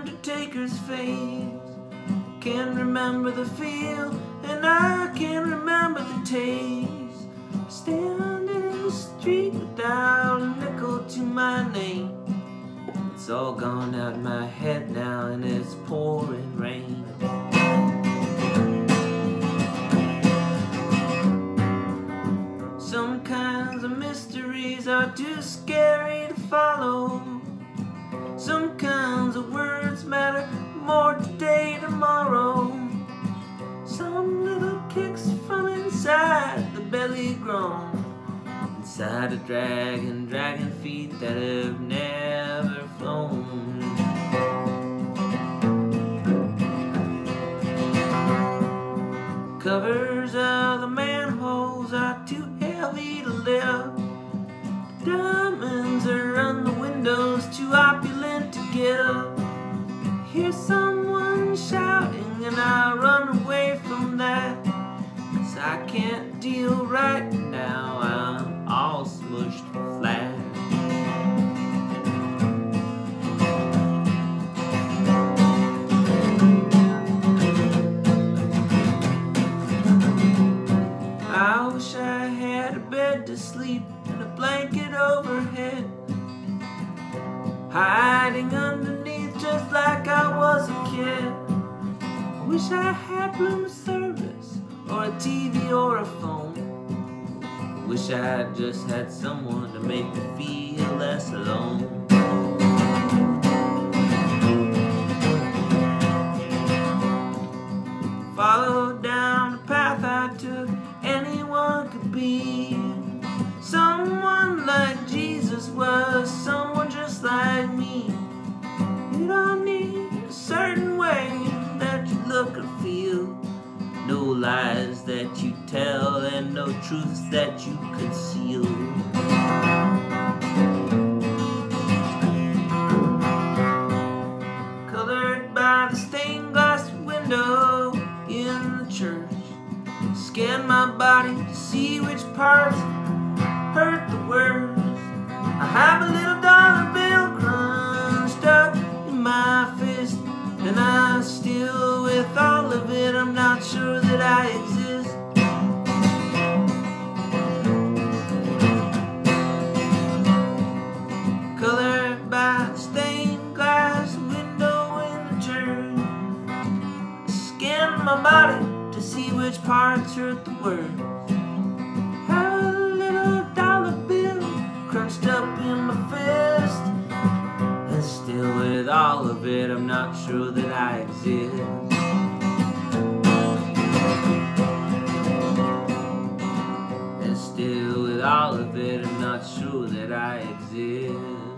baker's face. Can't remember the feel, and I can't remember the taste. Standing in the street without a nickel to my name. It's all gone out of my head now, and it's pouring rain. Some kinds of mysteries are too scary to follow. Some kinds of words matter more today, tomorrow. Some little kicks from inside the belly grown. Inside a dragon, dragon feet that have never flown. Covers of the manholes are too heavy to lift. Diamonds are on the windows, too opulent to give. Hear someone shouting, and I run away from that. Cause I can't deal right now, I'm all smushed flat. I wish I had a bed to sleep and a blanket overhead. Hiding underneath just like I was a kid. I wish I had room service or a TV or a phone. I wish I just had someone to make me feel less alone. Feel. No lies that you tell and no truths that you conceal. Colored by the stained glass window in the church. Scan my body to see which parts hurt the worst. I have a little dollar bill crunched up in my fist, and I still, with all not sure that I exist. Colored by the stained glass window in the church. Scan my body to see which parts hurt the worst. Have a little dollar bill crunched up in my fist. And still, with all of it, I'm not sure that I exist. It, I'm not sure that I exist.